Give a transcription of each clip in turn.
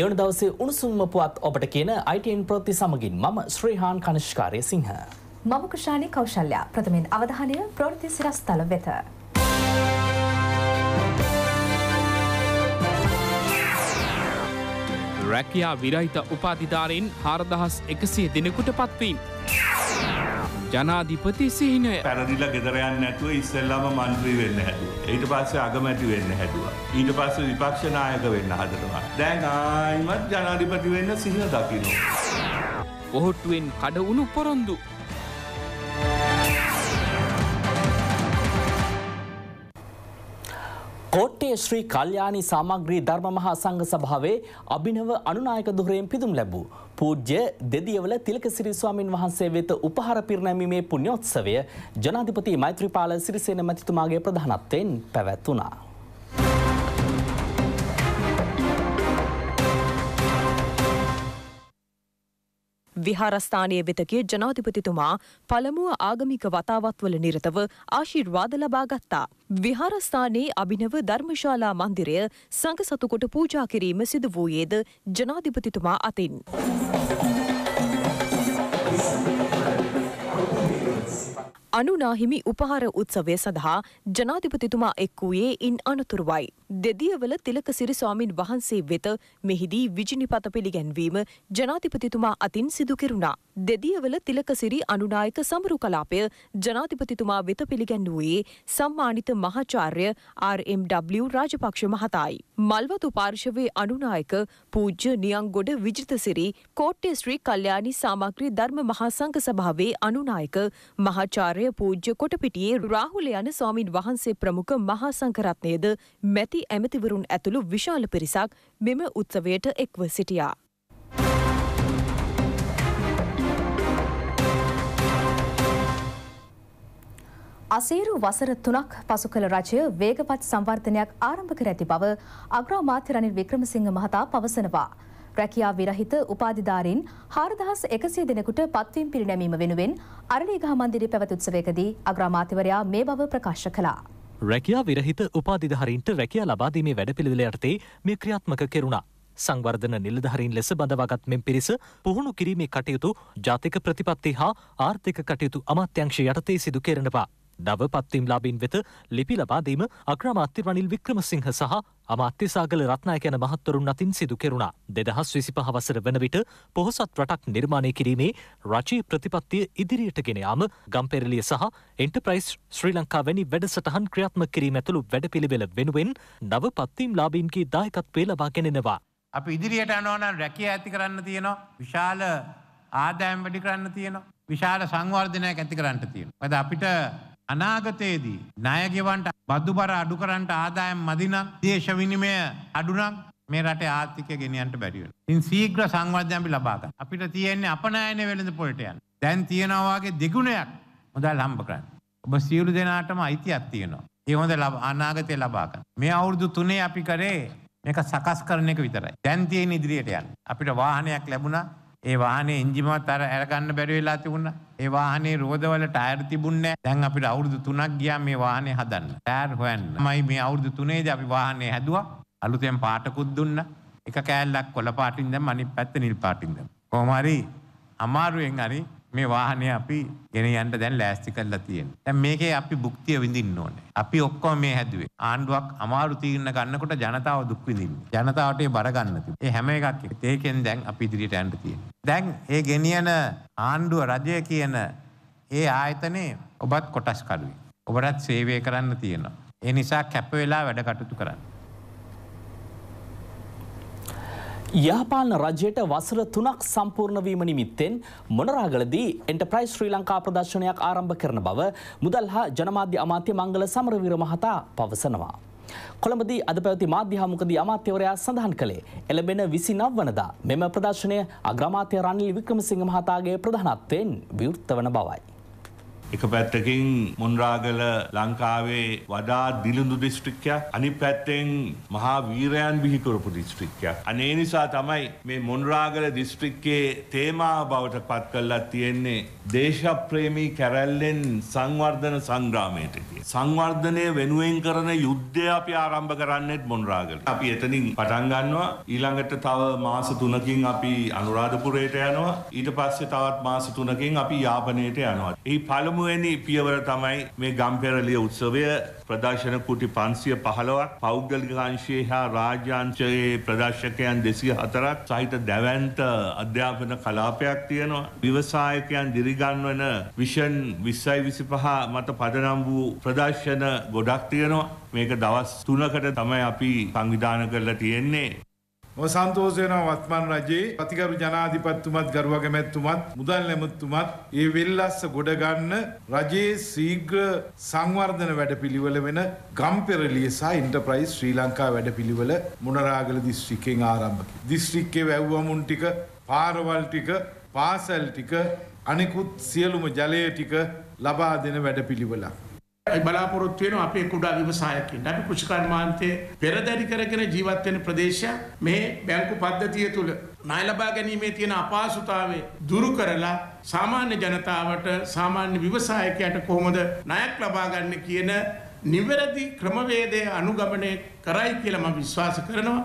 ගෙවන දවසේ උණුසුම්ම පුවත් ඔබට කියන අයිටන් ප්‍රති සමගින් මම ශ්‍රීහාන් කනිෂ්කාරය සිංහ. මම කුෂාණි කෞශල්‍ය ප්‍රථමෙන් අවධානය ප්‍රවෘත්ති සිරස්තල වෙත. රැකයා විරහිත උපාධිධාරයෙන් හාරදහස් එකසිය දෙනෙකුට පත්වීම්. ජනාධිපති සිහිනය පැරදිල ගෙදරයන්න නැතුව ඉස්සල්ලාම මන්ත්‍රී වෙන්න හැදුව. ඊට පස්සේ අගමැති වෙන්න හැදුව. ඊට පස්ස විපක්ෂනායක වෙන්න හදනවා. දැන් ආයිමත් ජනාධිපති වෙන්න සිහින දකිනවා. පොහොට්ටුවෙන් කඩවුණු පොරොන්දු කෝට්ටේ ශ්‍රී කල්යාණි සාමග්‍රී ධර්ම මහා සංඝ සභාවේ අභිනව අනුනායක දුරයෙන් පිදුම් ලැබූ පූජ්‍ය දෙදියවල තිලකසිරි ස්වාමින් වහන්සේ වෙත උපහාර පිරිනැමීමේ පුණ්‍යෝත්සවය ජනාධිපති මෛත්‍රීපාල සිරිසේන මැතිතුමාගේ ප්‍රධානත්වයෙන් පැවැත්වුණා. විහාරස්ථානය වෙතගේ ජනාධිපතිතුමා පළමුුව ආගමික වතාවත්වල නිරතව ආශිර්වාද ලබා ගත්තා. විහාරස්ථානයේ අභිනව ධර්මශාලා මන්දිරය සංඝ සතුකොට පූජා කිරීම සිදු වූයේද ජනාධිපතිතුමා අතින්. අනුනාහිමි උපහාර උත්සවය සඳහා ජනාධිපතිතුමා එක් වූයේ ඉන් අනතුරුවයි. දෙදියවල තිලක සිරි ස්වාමින් වහන්සේ වෙත මෙහිදී විජිනිපත පිළිගැන්වීම ජනාධිපතිතුමා අතින් සිදු කෙරුණා. දෙදියවල තිලකසිරි අනුනායක සමරු කලාපය ජනාධිපතිතුමා වෙත පිළිගැන්වූයේ සම්මානිත මහාචාර්ය RMW රාජපක්ෂ මහතායි. මල්වතු පාර්ශවයේ අනුනායක පූජ්‍ය නියංගොඩ විජිතසිරි කෝට්ටේ ශ්‍රී කල්යාණි සාමග්‍රී ධර්ම මහා සංඝ සභාවේ අනුනායක මහාචාර්ය පූජ්‍ය කොටපිටියේ රාහුල යන ස්වාමින් වහන්සේ ප්‍රමුඛ මහා සංඝරත්නයද මැති ඇමතිවරුන් ඇතුළු විශාල පිරිසක් මෙම උත්සවයට එක්ව සිටියා. අසීරු වසර තුනක් පසු කළ රජය වේගපත් සංවර්ධනයක් ආරම්භ කර ඇති බව අග්‍රාමාත්‍ය රනිල් වික්‍රමසිංහ මහතා පවසනවා. රැකියා විරහිත උපාධිධාරීන් හාරදහස් එකසිය දෙනෙකුට පත්වීම් පිරිනැමීම වෙනුවෙන් අරලිගහ මන්දිරි පැවැත් උත්සවයකදී අග්‍රාමාත්‍යවරයා මේ බව ප්‍රකාශ කළා. රැකියා විරහිත උපාධිධාරීන්ට රැකියා ලබාදීමේ වැඩපිළිවෙල යටතේ මේ ක්‍රියාත්මක කෙරුණා. සංවර්ධන නිලධහරින් ලෙස බඳවාගත් මෙම් පිරිස පුහුණු කිරීමේ කටයුතු ජාතික ප්‍රතිපත්ති හා ආර්ථික කටයුතු අමාත්‍යංශ යටතේ සිදු කෙරෙනවා. නව පත්වීම් ලාබීන් වෙත ලිපි ලබාදීම අග්‍රාමාත්‍ය රනිල් වික්‍රමසිංහ සහ අමාත්‍ය සාගල රත්නායක යන මහත්වරුන් අතින් සිදු කෙරුණා. දෙදහස් විසිපහ වසර වන විට පොහොසත් රටක් නිර්මාණය කිරීමේ රජයේ ප්‍රතිපත්තිය ඉදිරියට ගෙන යාම ගම්පෙරළිය සහ එන්ටර්ප්‍රයිස් ශ්‍රී ලංකා වැනි වැඩසටහන් ක්‍රියාත්මක කිරීම ඇතුළු වැඩපිළිවෙල වෙනුවෙන් නව පත්වීම් ලාබීන්ගේ දායකත්වය ලබා ගෙනෙනවා. අප ඉදිරියට යනවනම් රැකිය ඇති කරන්න තියෙනවා විශාල ආදායම් වැඩි කරන්න තියෙනවා විශාල සංවර්ධනයක් ඇති කරන්නට තියෙන. ද අපිට අනාගතයේදී ණයගෙවන්ට බද්දුබර අඩු කරන්නට ආදායම් මදිනම් දේශ විනිමය අඩුනම් මේ රට ආර්ථිකය ගෙනියන්ට බැරිවෙන. ඉන් සීග්‍ර සංවර්ධයම්පි ලබාග. අපිට තියෙන්නේ අපනෑන වෙළඳ පොලට යන. දැන් තියෙනවාගේ දෙගුණයක් මුදල් හම්බ කරන්න. ඔබ සියලු දෙනාටම අයිතියක් තියෙනවා. ඒ හොඳ අනාගතය ලබාගන්න. මේ අවුරුදු තුනේ අපි කරේ මේක සකස් කරන එක විතරයි. දැන් තියෙන ඉදිරියට යන්න. අපිට වාහනයක් ලැබුණා ඒ වාහනේ එන්ජිමත් අර අරගන්න බැරි වෙලා තිබුණා. ඒ වාහනේ රෝදවල ටයර් තිබුණේ දැන් අපිට අවුරුදු 3ක් ගියා මේ වාහනේ හදන්න. ටයර් හොයන්න. මයි මේ අවුරුදු 3ේදී අපි වාහනේ හැදුවා. අලුතෙන් පාටකුත් දුන්නා. එක කෑල්ලක් කොළ පාටින් දැම්ම අනිත් පැත්ත නිල් පාටින් දැම්ම. කොහොම හරි අමාරුවෙන් හරි මේ වාහනය අපි ගෙන යන්න දැන් ලෑස්ති කරලා තියෙනවා. දැන් මේකේ අපි භුක්තිය විඳින්න ඕනේ. අපි ඔක්කොම මේ හැදුවේ. ආණ්ඩුවක් අමාරු තීරණ ගන්නකොට ජනතාව දුක් විඳින්නේ. ජනතාවට ඒ බර ගන්න තිබුණා. ඒ හැම එකක් ඒකෙන් දැන් අපි ඉදිරියට යන්න තියෙනවා. දැන් ඒ ගෙනියන ආණ්ඩුව රජය කියන ඒ ආයතනේ ඔබත් කොටස් කරුවේ. ඔබටත් සේවය කරන්න තියෙනවා. ඒ නිසා කැප වෙලා වැඩ කටයුතු කරන්න. යහපාලන රජයට වසර තුනක් සම්පූර්ණවීම නිමිත්තෙන් මොනරාගලදී එන්ටප්‍රයිස් ශ්‍රී ලංකා ප්‍රදර්ශනයක් ආරම්භ කරන බව මුදල් හා ජනමාධ්‍ය අමාත්‍ය මංගල සමරවීර මහතා පවසනවා. කොළඹදී අද පැවති මාධ්‍ය හමුකදී අමාත්‍යවරයා සඳහන් කළේ එළබෙන විසි නව වනදා මෙම ප්‍රදර්ශනය අග්‍රමාත්‍ය රනිල් වික්‍රමසිංහ මහතාගේ ප්‍රධානත්වයෙන් විවෘත්ත වන බවයි. එක පැත්තකින් මොන්රාගල ලංකාවේ වඩා දිලිඳු දිස්ත්‍රික්කයක් අනි පැත්තෙන් මහා වීරයන් බිහිකරපු දිස්ත්‍රික්කයක්. අනේ නිසා තමයි මේ මොන්රාගල දිස්ත්‍රික්කේ තේමා බවට පත් කල්ලා තියෙන්නේ දේශප්‍රේමී කැරැල්ලෙන් සංවර්ධන සංග්‍රාමයට කිය. සංවර්ධනය වෙනුවෙන් කරන යුද්ධය අපි ආරම්භ කරන්නෙත් මොන්රාගල. අපි එතනින් පටන් ගන්නවා ඊළඟට තව මාස තුනකින් අපි අනුරාධපුරයට යනවා ඊට පස්සේ තවත් මාස තුනකින් අපි යාපනයට යනවා. ඒ පළමුවෙනි පියවර තමයි මේ ගම්පෙරලිය උත්සවය ප්‍රදර්ශන කුටි පන්සිය පහළවක් පෞද්ගලිකාංශයේ හා රාජ්‍යංශයේ ප්‍රදර්ශකයන් දෙසිය හතරක් සහිත දැවන්ත අධ්‍යාපන කලාපයක් තියෙනවා. විවසායකයන් දිරිගන්වන විෂන් විස්සයි විසි පහ මත පදනම් වූ ප්‍රදර්ශන ගොඩක් තියෙනවා. මේක දවස් තුනකට තමයි අපි සංවිධාන කරලා තියෙන්නේ. මම සන්තෝෂ වෙනවා වත්මන් රජයේ පතිකරු ජනාධිපතිතුමත් ගරුවගමැතිතුමත් මුදල් නැමතුමත් ඒ වෙල්ලස්ස ගොඩ ගන්න රජයේ ශීඝ්‍ර සංවර්ධන වැඩපිළිවෙල වෙන ගම්පෙරළිය සහ එන්ටර්ප්‍රයිස් ශ්‍රී ලංකා වැඩපිළිවෙල මොනරාගල දිස්ත්‍රික්කයෙන් ආරම්භ කළා. දිස්ත්‍රික්කයේ වැව්වමුන් ටික, පාරවල් ටික, පාසල් ටික, අනිකුත් සියලුම ජලය ටික ලබා දෙන වැඩපිළිවෙලක්. බලාපොරොත්තු වෙන අපේ කුඩා විවසායකින් අපි කෘෂිකර්මාන්තයේ පෙරදරි කරගෙන ජීවත් වෙන ප්‍රදේශයක් මේ බැංකු පද්ධතිය තුල ණය ලබා ගැනීමේ තියෙන අපහසුතාවය දුරු කරලා සාමාන්‍ය ජනතාවට සාමාන්‍ය විවසායකයට කොහොමද ණයක් ලබා ගන්න කියන නිවැරදි ක්‍රමවේදය අනුගමනය කරයි කියලා මම විශ්වාස කරනවා.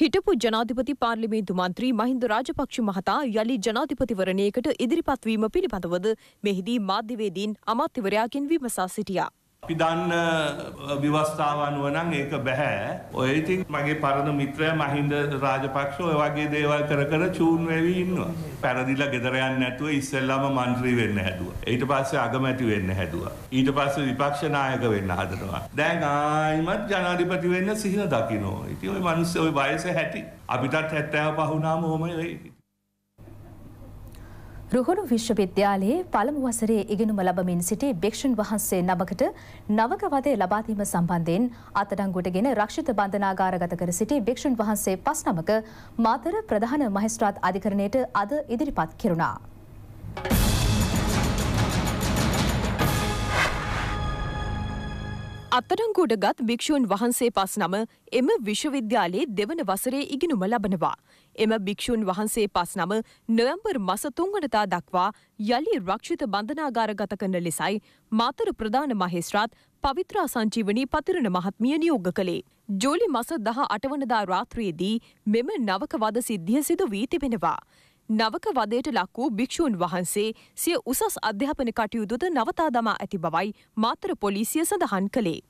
හිටපු ජනාධිපති පාර්ලිමේන්තු මන්ත්‍රී මහින්ද රාජපක්ෂ මහතා යළි ජනාධිපතිවරණයකට ඉදිරිපත්වීම පිළිබඳවද මෙහිදී මාධ්‍යවේදීන් අමාත්‍යවරයාගෙන් විමසා සිටියා. අපි දන්න විවස්ථාව අනුව නම් ඒක බැහැ. ඔය ඉතින් මගේ පරණ මිත්‍රයා මහින්ද රාජපක්ෂ ඔය වගේ දේවල් කර කර චූන් වෙවි ඉන්නවා. පැරදිලා ගෙදර යන්නේ නැතුව ඉස්සෙල්ලාම മന്ത്രി වෙන්න හැදුවා. ඊට පස්සේ අගමැති වෙන්න හැදුවා. ඊට පස්සේ විපක්ෂ නායක වෙන්න හදනවා. දැන් ආයිමත් ජනාධිපති වෙන්න සිහින දකින්නෝ. ඉතින් ওই මිනිස්සු ওই වයස හැටි. අපිටත් 75 වුණාම ඔහොම වෙයි. රුහුණු විශ්වවිද්‍යාලයේ පළමු වසරේ ඉගෙනුම ලබමින් සිටි භික්ෂුන් වහන්සේ නමකට නවක වදය ලබාදීම සම්බන්ධයෙන් අතඩංගුවටගෙන රක්ෂිත බන්ධනාගාරගත කර සිටි භික්ෂුන් වහන්සේ පස් නමක මාතර ප්‍රධාන මහිස්ත්‍රාත් අධිකරණයට අද ඉදිරිපත් කෙරුණා. අත්අඩංගුවට ගත් භික්ෂූන් වහන්සේ පස් නම එම විශ්වවිද්‍යාලයේ දෙවන වසරේ ඉගෙනුම ලබනවා. එම භික්ෂූන් වහන්සේ පස් නම නොවැම්බර් මස තුන්වනදා දක්වා යළි රක්ෂිත බන්ධනාගාරගත කරන ලෙසයි මාතර ප්‍රධාන මහේස්ත්‍රාත් පවිත්‍රා සංජීවනී පතිරණ මහත්මිය නියෝග කළේ. ජූලි මස දහ අටවනදා රාත්‍රයේදී මෙම නවක වද සිද්ධිය සිදු වී තිබෙනවා. නවක වදයට ලක් වූ භික්‍ෂූන් වහන්සේ සිය උසස් අධ්‍යාපන කටයුතුද නවතා දමා ඇති බවයි මාතර පොලිසිය සඳහන් කළේ.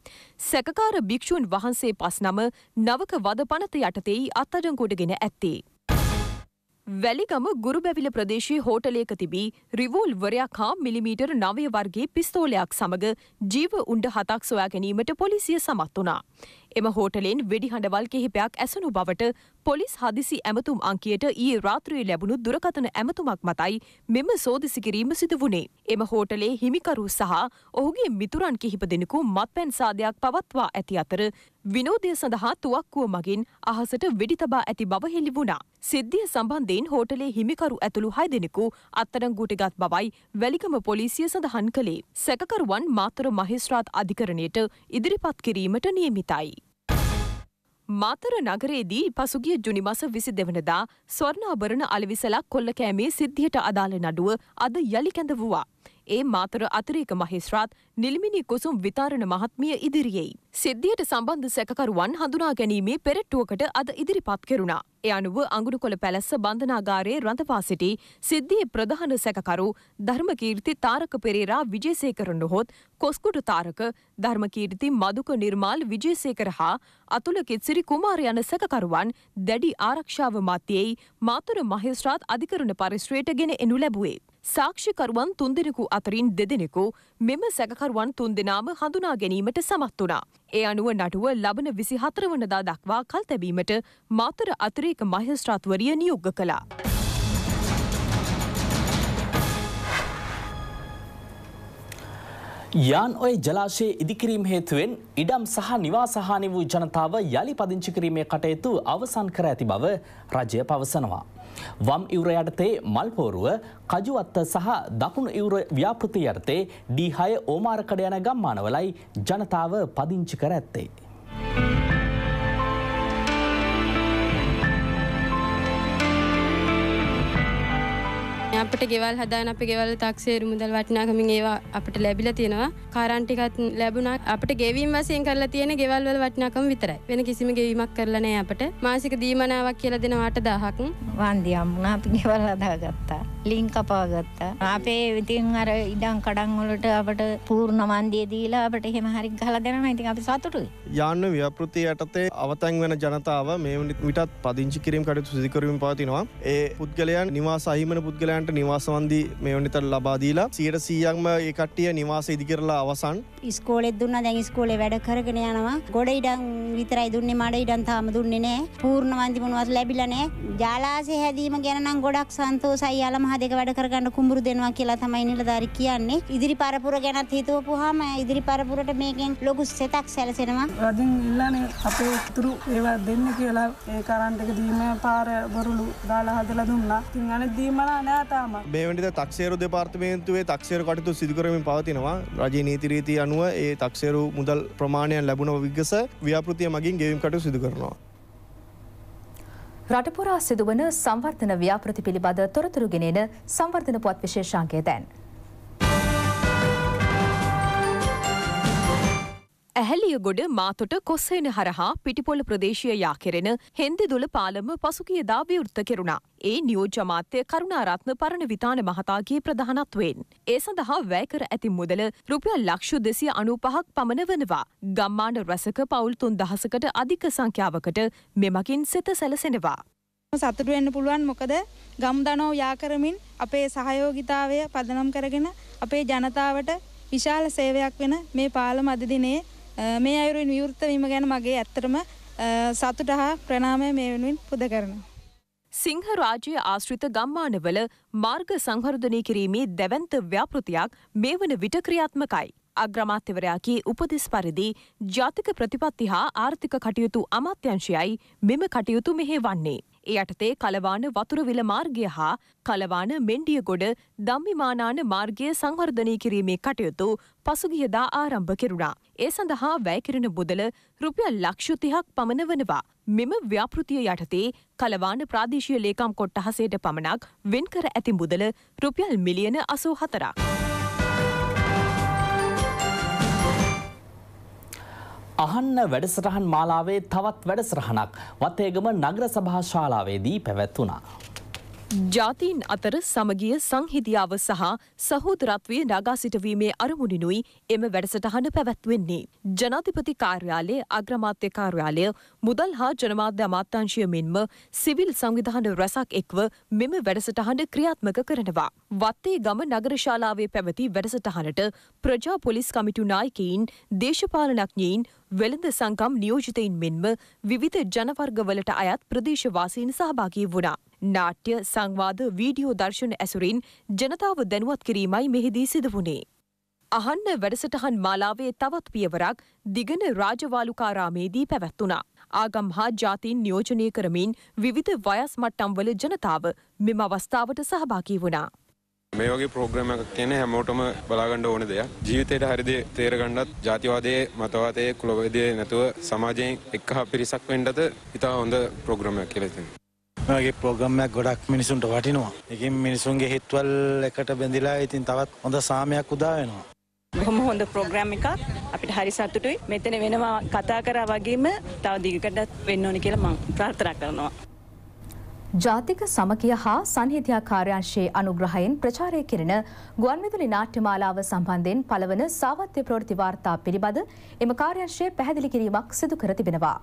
සැකකාර භික්‍ෂූන් වහන්සේ පස් නම නවක වද පනත යටතෙයි අත්තඩංකොටගෙන ඇත්තේ. වැලිගම ගුරුබැවිල ප්‍රදේශයේ හෝටලයක තිබී රිවෝල් වරයක් හා මිලිමීටර් නවය වර්ගේ පිස්තෝලයක් සමග ජීව උන්ඩ හතක් සොයා ගැනීමට පොලිසිය සමත් වනා. එම හෝටලෙන් වෙඩි හඬවල් කිහිපයක් ඇසනු බවට පොලිස් හදිසි ඇමතුම් අංකයට ඊයේ රාත්‍රයේ ලැබුණු දුරකථන ඇමතුමක් මතයි මෙම සෝදිසි කිරීම සිදු වුණේ. එම හෝටලේ හිමිකරු සහ ඔහුගේ මිතුරන් කිහිප දෙනෙකු මත්පැන් සාදයක් පවත්වා ඇති අතර විනෝදය සඳහා තුවක්කුව මගින් අහසට වෙඩි තබා ඇති බව හෙළි වුණා. සිද්ධිය සම්බන්ධයෙන් හෝටලේ හිමිකරු ඇතුළු හය දෙනෙකු අත්තරංගුට ගත් බවයි වැලිකම පොලිසිය සඳහන් කළේ. සැකකරුවන් මාතර මහිස්ත්‍රාත් අධිකරණයට ඉදිරිපත් කිරීමට නියමිතයි. මාතර නගරේදී පසුගිය ජුනි මස විසි දෙවනදා ස්වර්ණාභරණ අලවිසලක් කොල්ල කෑමේ සිද්ධියට අදාළ නඩුව අද යළි කැඳවුවා. ඒ මාතර අතිරේක මහිස්ත්‍රාත් නිල්මිනි කුසුම් විතාරණ මහත්මිය ඉදිරියෙයි. සිද්ධියට සම්බන්ධ සැකකරුවන් හඳුනා ගැනීමේ පෙරට්ටුවකට අද ඉදිරිපත් කෙරුණා. එ අනුව අඟුණුකොළ පැලැස්ස බන්ධනාගාරයේ රඳවා සිටි සිද්ධියේ ප්‍රධාන සැකකරු ධර්මකීර්ති තාරක පෙරේරා විජේසේකර නොහොත් කොස්කුට තාරක ධර්මකීර්ති මදුක නිර්මාල් විජේසේකර හා අතුල කිත්සිරි කුමාර යන සැකකරුවන් දැඩි ආරක්ෂාව මධ්‍යයෙයි මාතුර මහේස්ත්‍රාත් අධිකරණ පරිශ්‍රයට ගෙන එනු ලැබුවේ. සාක්ෂිකරුවන් තුන්දෙනෙකු අතරින් දෙදෙනෙකු මෙම සැකකරුවන් තුන්දෙනාම හඳුනා ගැනීමට සමත් වුණා. ඒ අනුව නටුව ලබන විසි හතරවනදා දක්වා කල් තැබීමට මාතර අතිරේක මහස්ත්‍රාත්වරිය නියුග්ග කළා. යාන් ඔය ජලාශයේ ඉදිකිරීම හේතුවෙන් ඉඩම් සහ නිවාසහානි වූ ජනතාව යළි පදිංචි කිරීමේ කටයුතු අවසන් කර ඇති බව රජය පවසනවා. වම් ඉවර යටතේ මල්පෝරුව කජුවත්ත සහ දකුණු ඉවර ව්‍යාපෘති යටතේ ඩීහය ඕමාරකඩ යන ගම්මානවලයි ජනතාව පදිංචි කර ඇත්තේ. අපට ගෙවල් හදාන අප ගෙවල් තක්සේරු මුදල් වටිනාකමින් ඒවා අපට ලැබිල තියෙනවා. කාරන්ටිකත් ලැබුණා. අපට ගෙවීම් වසයෙන් කරලා තියෙන ගෙවල්වල වටිනාකම විතරයි. වෙන කිසිම ගෙවීමක් කරලනෑ අපට. මාසික දීමනාවක් කියල දෙනවාට දහක් වන්දි අම්මුණ අපි ගෙවල් හදාගත්තා. ලිං කපාගත්තා අපේ විතින් අර ඉඩම් කඩංවලට අපට පූර්ණ මන්දිය දීලා අපට එහෙම හරි ගල දෙනම ඉතින් අපි සතුටුයි. යාන්න ව්‍යපෘති යටතේ අවතැන් වෙන ජනතාව මේ විටත් පදිංචි කිරීම කටතු සිදිකරමින් පවතිනවා. ඒ පුද්ගලයන් නිවාස අහිමන පුද්ගලයන්ට නිවාසවන්දී මේ වනිතර ලබාදීලා සියට සීයක්ම ඒ කට්ටිය නිවාස ඉදිකරලා අවසන්. ස්කෝලෙත් දුන්න. දැන් ස්කෝලේ වැඩ කරගෙන යනවා. ගොඩ ඉඩම් විතරයි දුන්නේ. මඩ ඉඩම් තාම දුන්නේ නෑ පූර්ණ වන්දි මොනවත් ලැබිලා නෑ ජාලාසේ හැදීම ගැන නම් ගොඩක් සන්තෝසයි යාල මහ දෙක වැඩ කරගන්න කුඹුරු දෙනවා කියලා තමයි නිලධාරි කියන්නේ. ඉදිරි පරපුර ගැනත් හිතුවපුවාම ඉදිරි පරපුරට මේකෙන් ලොකු සෙතක් සැලසෙනවා. රජින් ඉල්ලනේ අපේ තුරු ඒවා දෙන්න කියලා ඒ කරන්ට එක දීම පාර බොරුලු දාලා හදලා දුන්නා. ඉතින් අනෙත් දීමලා නෑ තාම මේ වනිට තක්සේරු දෙපාර්තමේන්තුවේ තක්සේර කටතු සිදුකරමින් පවතිනවා. රජ නීතිරීති අනුව ඒ තක්සේරු මුදල් ප්‍රමාණයන් ලැබුණව විගස ව්‍යාපෘතිය මගින් ගෙවීම් කට සිදු කරනවා. රටපුරා සිදුවන සංවර්ධන ව්‍යාපෘති පිළිබඳ තොරතුරු ගෙනෙන සංවර්ධන පුවත් විශේෂාංකය දැන්. ඇහැලියගොඩ මාතොට කොස්සයන හරහා පිටිපොල ප්‍රදේශය යා කෙරෙන හෙන්දිදුල පාලම පසුගියදා විවෘත කෙරුණා. ඒ නියෝජ්‍යමාත්‍ය කරුණාරත්න පරණ විතාන මහතාගේ ප්‍රධානත්වයෙන්. ඒ සඳහා වැෑකර ඇති මුදල රුපියල් ලක්ෂ දෙසිය අනුපහක් පමණ වනවා. ගම්මාන රැසක පවුල්තුන් දහසකට අධික සංඛ්‍යාවකට මෙමකින් සිත සැලසෙනවා. සතුටු වෙන්න පුළුවන් මොකද ගම්දනෝ යාකරමින් අපේ සහයෝගිතාවය පදනම් කරගෙන අපේ ජනතාවට විශාල සේවයක් වෙන මේ පාලම අද දිනේ මේ අයුරින් විවෘත වීම ගැන මගේ ඇත්තටම සතුට හා ප්‍රණාමය මේ වෙනුවෙන් පුද කරනවා. සිංහ රාජ්‍ය ආශ්‍රිත ගම්මානවල මාර්ග සංහර්ධනය කිරීමේ දැවන්ත ව්‍යාපෘතියක් මේ වන විට ක්‍රියාත්මකයි. අග්‍රමාත්‍යවරයාගේ උපදෙස් පරිදි ජාතික ප්‍රතිපත්ති හා ආර්ථික කටයුතු අමාත්‍යංශයයි මෙම කටයුතු මෙහෙ වන්නේ. ඒ යටතේ කලවාන වතුරවිල මාර්ගය හා කලවාන මෙන්ඩියගොඩ දම්මිමානාන මාර්ගය සංවර්ධනය කිරීමේ කටයුතු පසුගියදා ආරම්භ කෙරුණා. ඒ සඳහා වැෑකිරෙන බුදල රුපියල් ලක්ෂතිහක් පමණ වනවා. මෙම ව්‍යාපෘතිය යටතේ කලවාන ප්‍රාදේශීය ලේකම් කොට්ටහසයට පමණක් වෙන්කර ඇති මුදල රුපියල් මිලියන අසූ හතරක්. අහන්න වැඩසටහන් මාලාවේ තවත් වැඩසටහනක් වත්තේගම නගර සභා ශාලාවේදී පැවැත්වුණා. ජාතීන් අතර සමගිය සංහිදියාව සහ සහෝදරත්වය නගා සිටවීමේ අරමුණිනුයි එම වැඩසටහන පැවැත්වෙන්නේ. ජනාධිපති කාර්යාලය අග්‍රමාත්‍ය කාර්යාලය මුදල් හා ජනමාධ්‍ය අමාත්‍යංශය මෙන්ම සිවිල් සංවිධාන රැසක් එක්ව මෙම වැඩසටහන ක්‍රියාත්මක කරනවා. වත්තේ ගම නගරශාලාවේ පැවති වැඩසටහනට ප්‍රජා පොලිස් කමිටු නායකයින් දේශපාලනඥයින් වෙළඳ සංකම් නියෝජිතයින් මෙන්ම විවිධ ජනවර්ගවලට අයත් ප්‍රදේශවාසීන් සහභාගී වුණා. නාට්‍ය සංවාද වීඩියෝ දර්ශන ඇසුරින් ජනතාව දැනුවත් කිරීමයි මෙහිදී සිදු වුණේ. අහන්න වැඩසටහන් මාලාවේ තවත් පියවරක් දිගන රාජවාලුකාරාමේදී පැවැත්වුණා. ආගම් හා ජාතීන් නියෝජනය කරමින් විවිධ වයස් මට්ටම්වල ජනතාව මෙම අවස්ථාවට සහභාගී වුණා. මේ වගේ ප්‍රෝග්‍රම එකක් තියෙන හැමෝටම බලාගන්න ඕන දෙයක්. ජීවිතයට හරිද තේරගන්නත් ජාතිවාදයේ මතවාදයේ කුලවේදයේ නැතුව සමාජයෙන් එක්ක පිරිසක් වෙන්නද ඉතා හොඳ ප්‍රෝග්‍රම එකක් කියලා තියෙනවා. මගේ ප්‍රෝග්‍රම්මයක් ගොඩක් මිනිසුන්ට වටිනවා. එකින් මිනිසුන්ගේ හිත්වල් එකට බැඳිලා ඉතින් තවත් හොඳ සාමයක් උදා වෙනවා. බොහොම හොඳ ප්‍රෝග්‍රෑම් එකක් අපිට හරි සතුටුයි මෙතන වෙනවා කතා කරා වගේම තව දිගටත් වෙන්න ඕනි කියලා මම ප්‍රාර්ථනා කරනවා. ජාතික සමගිය හා සංහිධයා කාර්යංශයේ අනුග්‍රහයෙන් ප්‍රචාරය කෙරෙන ගුවන්විදුලි නාට්‍යමාලාව සම්බන්ධයෙන් පළවන සාවත්‍ය ප්‍රවෘත්ති වාර්තා පිළිබඳ එම කාර්යංශය පැහැදිලි කිරීමක් සිදු කර තිබෙනවා.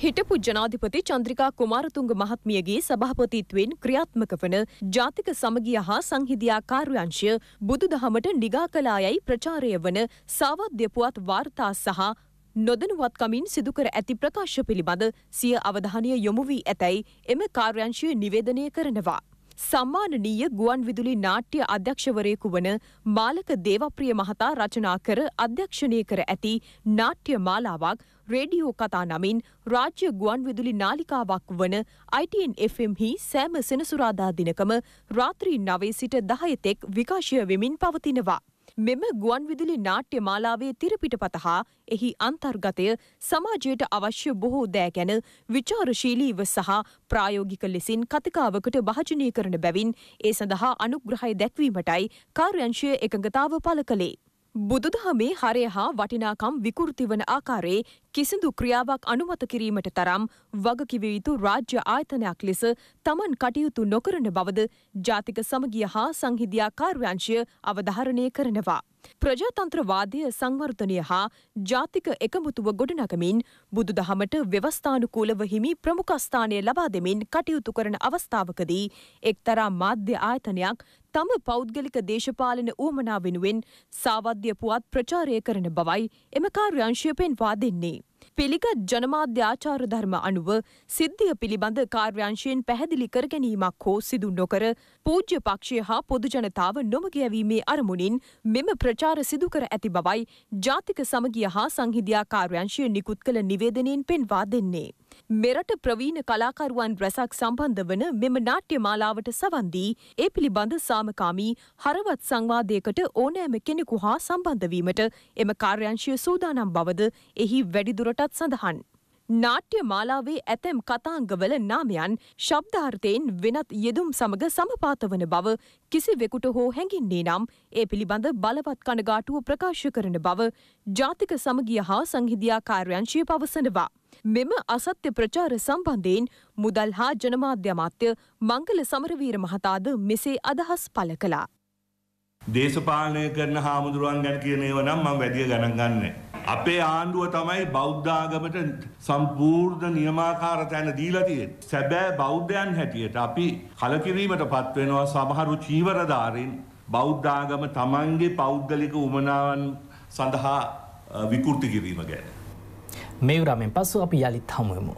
හිටපු ජනාධිපති චන්ද්‍රිකා කුමාරතුංග මහත්මියගේ සභහපතිත්වෙන් ක්‍රියාත්මක වන ජාතික සමගිය හා සංහිධයා කාර්යංශය බුදුදහමට නිගා කලායයි ප්‍රචාරය වන සාවද්‍යපුවත් වාර්තා සහ නොදනුවත්කමින් සිදුකර ඇති ප්‍රකාශ පිළිබඳ සිය අවධානය යොමු වී ඇතැයි එම කාර්යංශය නිවේදනය කරනවා. සම්මානනීය ගුවන් විදුලි නාට්‍ය අධ්‍යක්ෂවරයෙකු වන මාලක දේවප්‍රිය මහතා රචනා කර අධ්‍යක්ෂණය කර ඇති නාට්‍ය මාලාවක් රේඩියෝ කතා නමින් රාජ්‍ය ගුවන් විදුලි නාලිකාවක් වන ITN FM හි සෑම සෙනසුරාදා දිනකම රාත්‍රී නවේ සිට දහයතෙක් විකාශය වෙමින් පවතිනවා. මෙම ගුවන් විදුලි නාට්‍ය මාලාවේ තිරපිටපත හා එහි අන්තර්ගතය සමාජයට අවශ්‍ය බොහෝ දෑ ගැන විචාරශීලීව සහ ප්‍රායෝගික ලෙසින් කතිකාවකට භාජනය කරන බැවින් ඒ සඳහා අනුග්‍රහය දැක්වීමටයි කාර්යංශය එකඟතාව පළ කළේ. බුදුදහමේ හරය හා වටිනාකම් විකෘති වන ආකාරයේ කිසිදු ක්‍රියාවක් අනුමත කිරීමට තරම් වගකිව යුතු රාජ්‍ය ආයතනයක් ලෙස තමන් කටයුතු නොකරන බවද ජාතික සමගිය හා සංහිදියා කාර්යංශය අවධාරණය කරනවා. ප්‍රජාතන්ත්‍රවාදය සංවර්ධනය හා ජාතික එකමුතුව ගොඩනගමින් බුදුදහමට ව්‍යවස්ථානුකූලව හිමි ප්‍රමුඛස්ථානය ලබා දෙමින් කටයුතු කරන අවස්ථාවකදී එක්තරා මාධ්‍ය ආයතනයක් තම පෞද්ගලික දේශපාලන ඌමනා වෙනුවෙන් සාවද්‍ය පුවත් ප්‍රචාරය කරන බවයි එම කාර්යංශය පෙන්වා දෙන්නේ. පිළිගත් ජනමාධ්‍ය ආචාර ධර්ම අනුව සිද්ධිය පිළිබඳ කාර්යංශයෙන් පැහැදිලි කර ගැනීමක් හෝ සිදු නොකර පූජ්‍ය පක්ෂය හා පොදු ජනතාව නොමගයවීමේ අරමුණින් මෙම ප්‍රචාර සිදු කර ඇති බවයි ජාතික සමගිය හා සංහිදයා කාර්යංශය නිකුත් කළ නිවේදනයෙන් පෙන්වා දෙන්නේ. මෙරට ප්‍රවීණ කලාකරුවන් රැසක් සම්බන්ධ වන මෙම නාට්‍ය මාලාවට සවන්දී ඒ පිළිබඳ සාමකාමී හරවත් සංවාදයකට ඕනෑම කෙනෙකු හා සම්බන්ධවීමට එම කාර්යංශය සූදානම් බවද එහි වැඩිදුරටත් සඳහන්. නාට්‍ය මාලාවේ ඇතැම් කතාංගවල නාමයන් ශබ්දාර්ථයෙන් වෙනත් යෙදුම් සමග සමපාතවන බව කිසිවෙකුට හෝ හැඟින්නේ නම් ඒ පිළිබඳ බලවත් කනගාටුව ප්‍රකාශ කරන බව ජාතික සමගිය හා සංහිදයා කාර්යංශය පවසනවා. මෙම අසත්‍ය ප්‍රචාර සම්බන්ධයෙන් මුදල් හා ජනමාධ්‍ය අමාත්‍ය මංගල සමරවීර මහතාද මෙසේ අදහස් පළ කළා. දේශපාලනය කරන හාමුදුරුවන් ගැන කියන ඒවා නම් මම වැඩිය ගණන් ගන්නෑ. අපේ ආණ්ඩුව තමයි බෞද්ධාගමට සම්පූර්ණ නියමාකාර තැන දීලා තියෙන්නේ. සැබෑ බෞද්ධයන් හැටියට අපි කලකිරීමට පත් වෙනවා සමහරු චීවරධාරීන් බෞද්ධාගම තමන්ගේ පෞද්ගලික උමනාවන් සඳහා විකෘති කිරීම ගැන. මේ උරමෙන් පසු අපි යළිත් හමුවමු.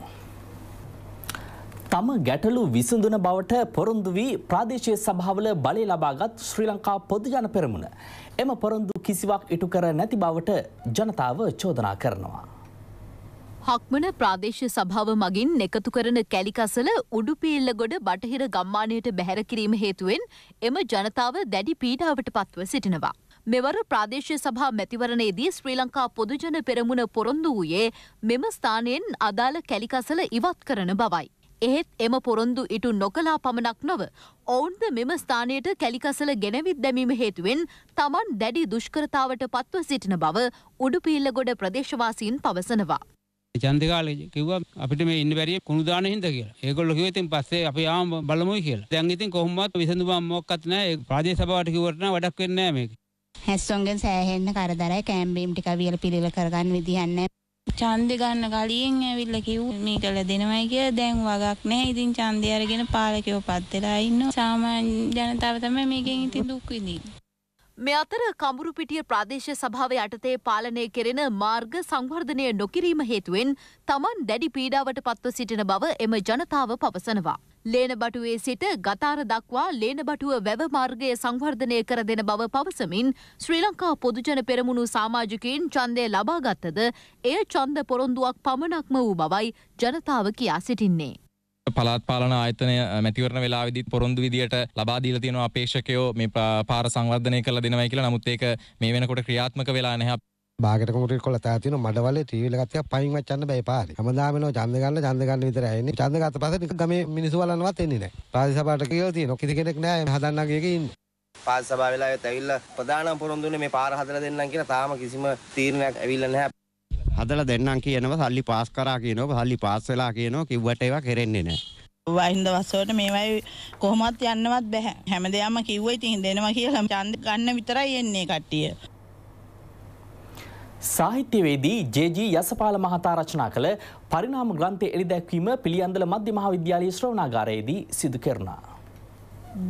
තම ගැටලු විසඳුන බවට පොරොන්දු වී ප්‍රාදේශය සභාවල බලය ලබාගත් ශ්‍රී ලංකා පොදුජන පෙරමුණ. එම පොරොන්දු කිසිවක් ඉටු කර නැති බවට ජනතාව චෝදනා කරනවා. හක්මන ප්‍රාදේශ සභාව මගින් එකතු කරන කැලිකසල උඩුපිල්ල ගොඩ බටහිර ගම්මානයට බැහැර කිරීම හේතුවෙන් එම ජනතාව දැඩි පීඩාවට පත්ව සිටිනවා. මෙවර ප්‍රාදේශ සභා මැතිවරණයේදී ශ්‍රී ලංකා පොදුජන පෙරමුණ පොරොන්දු වූයේ මෙම ස්ථානයෙන් අදාළ කැලිකසල ඉවත් කරන බවයි. එහෙත් එම පොරොන්දු ඉටු නොකලා පමණක් නොව ඔවුන්ද මෙම ස්ථානයට කැලිකසල ගෙනවිත් දැමීම හේතුවෙන් තමන් දැඩි දුෂ්කරතාවට පත්ව සිටින බව උඩුපිල්ල ගොඩ ප්‍රදේශවාසීන් පවසනවා. චන්දකාල කිව්ව අපිට මේ ඉන්න බැරිය කුණු දාන හින්දා කියලා. ඒගොල්ලෝ කිව්ව ඉතින් පස්සේ අපි ආම බලමුයි කියලා. දැන් ඉතින් කොහොමවත් විසඳුමක් මොකක්වත් නැහැ. ප්‍රාදේශ සභාවට කිව්වට වැඩක් වෙන්නේ නැහැ මේක. හැස්සොන්ගෙන් සෑහෙන්න කරදරයි කෑම්බීම් ටික වියල පිළිල කරගන්න විදිහක් නැහැ. ඡන්දෙ ගන්න කලින් ඇවිල්ලා කිව්ව මේකල දෙනවයි කියලා දැන් වගක් නැහැ. ඉතින් ඡන්දය අරගෙන පාලකයෝ පත් වෙලා ඉන්නවා. සාමාන්‍ය ජනතාව තමයි මේකෙන් ඉතින් දුක් විඳින්නේ. මේ අතර කඹුරුපිටිය ප්‍රාදේශ සභාව යටතේ පාලනය කෙරෙන මාර්ග සංවර්ධනය නොකිරීම හේතුවෙන් තමන් දැඩි පීඩාවට පත්ව සිටින බව එම ජනතාව පවසනවා. ලේනබටුවේ සිට ගතාර දක්වා ලේනබටුව වැව මාර්ගය සංවර්ධනය කර දෙන බව පවසමින් ශ්‍රී ලංකා පොදුජන පෙරමුණු සාමාජිකයින් ඡන්දය ලබාගත්තද එය ඡන්ද පොරොන්දුවක් පමණක්ම වූ බවයි ජනතාව කියා සිටින්නේ. පළාත් පාලන ආයතනය මැතිවරණ වෙලාවෙදිත් පොරොන්දු විදියට ලබා දීලා තියෙනවා අපේක්ෂකයෝ මේ පාර සංවර්ධනය කරලා දෙනවයි කියලා. නමුත් ඒක මේ වෙනකොට ක්‍රියාත්මක වෙලා නැහැ. බාගට කුමරි කොල්ල තෑ තියෙන මඩවලේ ටීවී එකක් තියා පයින් වච්චන්න බෑ පාරේ. හැමදාම එනවා ඡන්ද ගන්න ඡන්ද ගන්න විතරයි එන්නේ. ඡන්ද ගත්ත පස්සේ නික ගමේ මිනිස්සු බලන්නවත් එන්නේ නැහැ. ප්‍රාදේශ සභාවට කියලා තියෙනවා. කිසි කෙනෙක් නැහැ හදන්නගේ එකේ ඉන්නේ. පාස් සභාව වෙලාවෙත් ඇවිල්ලා ප්‍රධානම පොරොන්දුනේ මේ පාර හදලා දෙන්නම් කියලා තාම කිසිම තීරණයක් ඇවිල්ලා නැහැ. හදලා දෙන්නම් කියනවා සල්ලි පාස් කරා කියනවා සල්ලි පාස් වෙලා කියනවා කිව්වට ඒවා කෙරෙන්නේ නැහැ. වහින්ද වස්සවට මේවයි කොහොමත් යන්නවත් බැහැ හැම දෙයක්ම කිව්ව ඉතින් දෙනවා කියලා ඡන්ද ගන්න විතරයි එන්නේ කට්ටිය. සාහිත්‍යවේදී ජේජී යසපාල මහතා රචනා කළ පරිනාම ග්‍රන්ථය එළිදැක්වීම පිළියන්දල මධ්‍ය මහාවිද්‍යාලයේ ශ්‍රවණාගාරයේදී සිදු කරනා.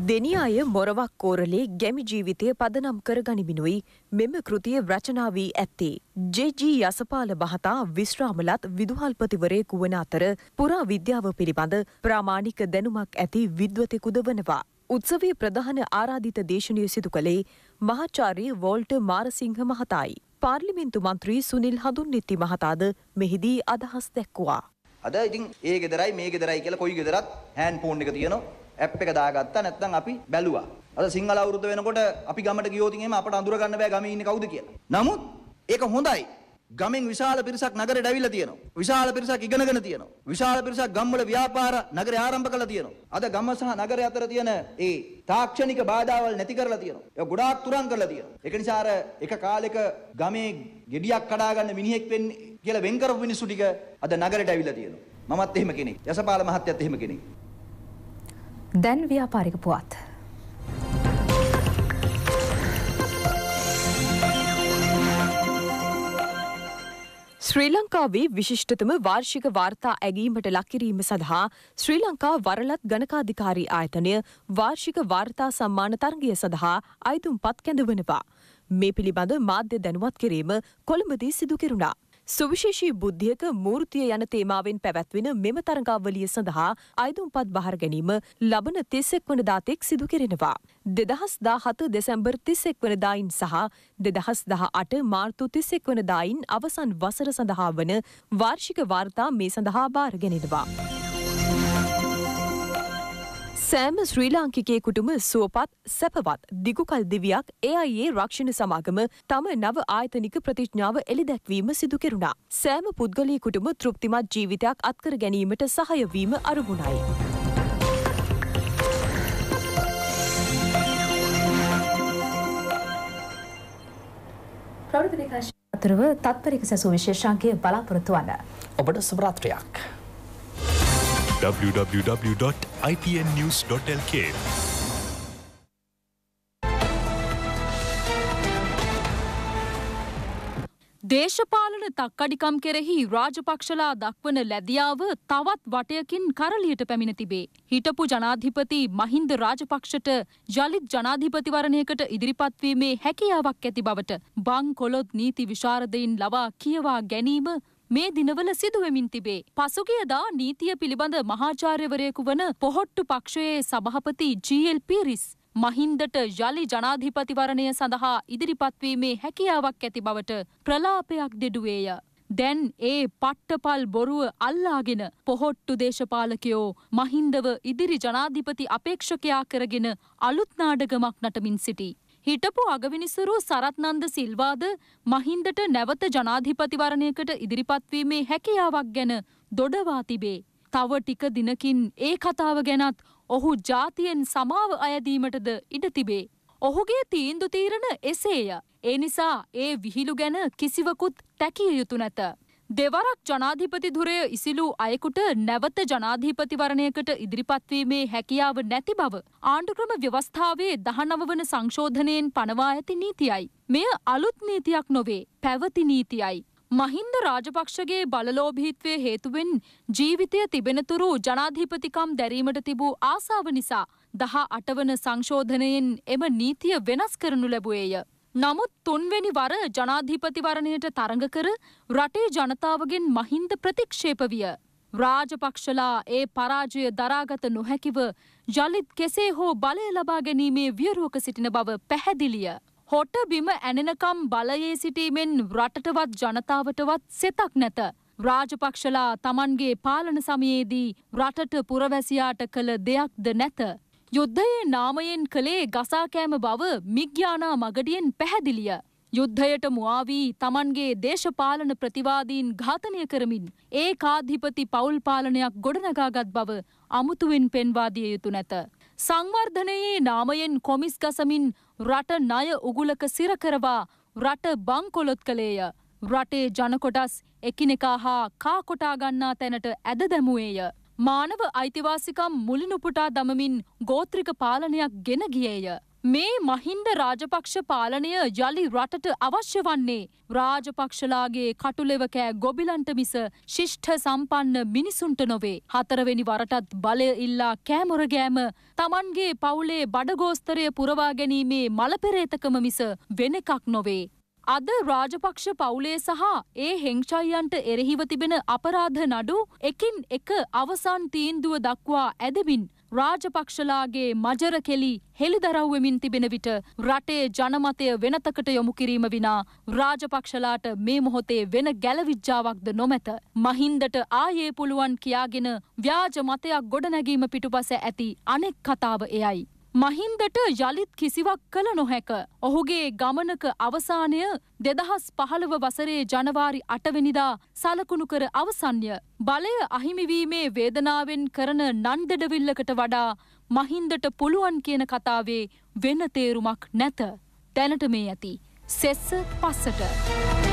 දෙනියාය මොරවක් කෝරලේ ගැමි ජීවිතය පදනම් කර ගනිමිනුයි මෙම කෘතිය රචනා වී ඇත්තේ. ජේජී යසපාල මහතා විශ්‍රාමලත් විදුහල්පතිවරයෙකු වන අතර පුරා විද්‍යාව පිළිබඳ ප්‍රාමාණික දැනුමක් ඇති විද්වතෙකුද වනවා. උත්සවයේ ප්‍රධාන ආරාධිත දේශනය සිදු කළේ මහාචාර්ය වෝල්ට මාරසිංහ මහතායි. පාර්ලිමේන්තු මන්ත්‍රී සුනිල් හඳුන්නිත්ති මහතාද මෙහිදී අදහස් දැක්වුවා. අද ඉතින් ඒ ගෙදරයි මේ ගෙදරයි කියලා කොයි ගෙදරත් හෑන්ඩ් ෆෝන් එක තියෙනවා ඇප් එක දාගත්තා නැත්නම් අපි බැලුවා. අද සිංහල අවුරුද්ද වෙනකොට අපි ගමට ගියොත් එහෙම අපට අඳුර ගන්න බෑ ගමේ ඉන්නේ කවුද කියලා. නමුත් ඒක හොඳයි. ගමෙන් විශාල පිරිසක් නගරයට ඇවිල්ලා තියෙනවා. විශාල පිරිසක් ඉගෙනගෙන තියෙනවා. විශාල පිරිසක් ගම්වල ව්‍යාපාර නගරේ ආරම්භ කරලා තියෙනවා. අද ගම සහ නගරය අතර තියෙන ඒ තාක්ෂණික බාධාවල් නැති කරලා තියෙනවා. ඒක ගොඩාක් තුරන් කරලා තියෙනවා. ඒක නිසා අර එක කාලෙක ගමේ ගෙඩියක් කඩාගන්න මිනිහෙක් වෙන්නේ කියලා වෙන් කරපු මිනිස්සු ටික අද නගරයට ඇවිල්ලා තියෙනවා. මමත් එහෙම කෙනෙක්. යසපාල මහත්තයත් එහෙම කෙනෙක්. දැන් ව්‍යාපාරික පුවත්. ශ්‍රී ලංකාවේ විශිෂ්ටතම වාර්ෂික වාර්තා ඇගීමට ලක්කිරීම සඳහා ශ්‍රී ලංකා වරලත් ගණකාධිකාරී ආයතනය වාර්ෂික වාර්තා සම්මාන තරගය සඳහා අයිතුම් පත් කැඳවනවා. මේ පිළිබඳ මාධ්‍ය දැනුවත් කිරීම කොළඹදී සිදු කෙරුණා. සුවිශේෂී බුද්ධියක මූර්තිය යන තේමාවෙන් පැවැත්වෙන මෙම තරඟාවලිය සඳහා අයිදුම්පත් බහර ගැනීම ලබන තිස්සෙක් වන දාතෙක් සිදු කෙරෙනවා. දෙදහස් දා හත දෙසැම්බර් තිස්සෙක් වන දායින් සහ දෙදහස් දහ අට මාර්තු තිස්සෙක් වන දායින් අවසන් වසර සඳහා වන වාර්ෂික වාර්තා මේ සඳහා භාරගෙනෙනවා. සෑම ශ්‍රී ලාංකිකයෙකුටම සුවපත් සැපවත් දිගුකල් දිවියක් එఐයේ රක්ෂණ සමාගම තම නව ආයතනික ප්‍රතිඥාව එළිදැක්වීම සිදු කෙරුණා. සෑම පුද්ගලයෙකුටම තෘප්තිමත් ජීවිතයක් අත්කර ගැනීමට සහයවීම අරමුණයි. අතුරුව තත්පරික සැසූ විශේෂාන්ගේ බලාපොරොත්තු වන්න. ඔබට සුභරාත්‍රයක්. www.ipnnews.lk දේශපාලන තක්කඩිකම් කෙරෙහි රාජපක්ෂලා දක්වන ලැදියාව තවත් වටයකින් කරලියට පැමිණ තිබේ. හිටපු ජනාධිපති මහින්ද රාජපක්ෂට යළිත් ජනාධිපතිවරණයකට ඉදිරිපත්වීමේ හැකියාවක් ඇති බවට බං කොළොත් නීති විශාරදයින් ලවා කියවා ගැනීම මේ දිනවල සිදුවමින් තිබේ. පසුගියදා නීතිය පිළිබඳ මහාචාර්යවරයෙකු වන පොහොට්ටු පක්ෂයේ සභහපති ජීල් පිරිස්. මහින්දට යළි ජනාධිපතිවරණය සඳහා ඉදිරිපත්වීමේ හැකියාවක් ඇති බවට ප්‍රලාපයක් දෙඩුවේය. දැන් ඒ පට්ටපල් බොරුව අල්ලාගෙන පොහොට්ටු දේශපාලකයෝ මහින්දව ඉදිරි ජනාධිපති අපේක්ෂකයා කරගෙන අලුත් නාඩගමක් නටමින් සිටි. හිටපු අගවිනිසුරු සරත්නන්ද සිල්වාද මහින්දට නැවත ජනාධිපතිවරණයකට ඉදිරිපත්වීමේ හැකියාවක් ගැන දොඩවා තිබේ. තව ටික දිනකින් ඒ කතාව ගැනත් ඔහු ජාතියෙන් සමාව අයදීමටද ඉඩ තිබේ. ඔහුගේ තීන්දු තීරණ එසේය. ඒ නිසා ඒ විහිළු ගැන කිසිවකුත් තැකිය යුතු නැත. දෙවරක් ජනාධිපති දුරය ඉසිලූ අයෙකුට නැවත ජනාධීපතිවරණයකට ඉදිරිපත්වීමේ හැකියාව නැති බව ආණ්ඩුක්‍රම ව්‍යවස්ථාවේ දහනව වන සංශෝධනයෙන් පනවා ඇති නීතියයි. මෙය අලුත් නීතියක් නොවේ පැවති නීතියයි. මහින්ද රාජපක්ෂගේ බලලෝභීත්වය හේතුවෙන් ජීවිතය තිබෙනතුරු ජනාධීපතිකම් දැරීමට තිබූ ආසාාව නිසා දහ අටවන සංශෝධනයෙන් එම නීතිය වෙනස් කරනු ලැබුවේය. නමුත් තුන්වෙනි වර ජනාධීපතිවරණයට තරඟ කර රටේ ජනතාවගෙන් මහින්ද ප්‍රතික්ෂේප විය. රාජපක්ෂලා ඒ පරාජය දරාගත නොහැකිව ජලිත් කෙසේ හෝ බලය ලබා ගැනීමේ වියරුවක සිටින බව පැහැදිලිය. හොට බිම ඇනෙනකම් බලයේ සිටීමෙන් රටටවත් ජනතාවටවත් සෙතක් නැත. රාජපක්ෂලා තමන්ගේ පාලන සමයේදී රටට පුරවැසියාට කළ දෙයක්ද නැත. යුද්ධයේ නාමයෙන් කළේ ගසාකෑම බව මිග්‍යානා මගඩියෙන් පැහැදිලිය. යුද්ධයට මුවාවී තමන්ගේ දේශපාලන ප්‍රතිවාදීන් ඝාතනය කරමින් ඒ කාධිපති පවුල් පාලනයක් ගොඩනගාගත් බව අමුතුවෙන් පෙන්වාදිය යුතු නැත. සංවර්ධනයේ නාමයෙන් කොමිස් ගසමින් රට ණය උගුලක සිරකරවා රට බංකොලොත් කළේය. රටේ ජනකොටස් එකිනෙකා හා කාකොටා ගන්නා තැනට ඇද දැමුවේය. මානව අයිතිවාසිකම් මුලිනුපුටා දමමින් ගෝත්‍රික පාලනයක් ගෙන ගියේය. මේ මහින්ද රාජපක්ෂ පාලනය යළි රටට අවශ්‍ය වන්නේ රාජපක්ෂලාගේ කටුලෙවකෑ ගොබිලන්ට මිස ශිෂ්ඨ සම්පන්න මිනිසුන්ට නොවේ. හතරවෙනි වරටත් බලය ඉල්ලා කෑමොරගෑම තමන්ගේ පවුලේ බඩගෝස්තරය පුරවා ගැනීමේ මලපෙරේතකම මිස වෙන එකක් නොවේ. අද රාජපක්ෂ පවුලේ සහ ඒ හෙංචයියන්ට එරෙහිව තිබෙන අපරාධ නඩු එකින් එක අවසන් තීන්දුව දක්වා ඇදමින් රාජපක්ෂලාගේ මජර කෙලි හෙළිදරව්වෙමින් තිබෙන විට රටේ ජනමතය වෙනතකට යොමු කිරීම විනා රාජපක්ෂලාට මේ මොහොතේ වෙන ගැලවිජ්ජාවක්ද නොමැත. මහින්දට ආයේ පුළුවන් කියාගෙන ව්‍යාජ මතයක් ගොඩනැගීම පිටුපස ඇති අනෙක් කතාව එයයි. මහින්දට යළිත් කිසිවක් කළ නොහැක. ඔහුගේ ගමනක අවසානය දෙදහස් පහළව වසරේ ජනවාරි අටවෙනිදා සලකුණු කර අවසන්ය. බලය අහිමිවීමේ වේදනාවෙන් කරන නන්දඩවිල්ලකට වඩා මහින්දට පුළුවන් කියන කතාවේ වෙන තේරුමක් නැත. දැනට මේ ඇති. සෙස්ස පස්සට.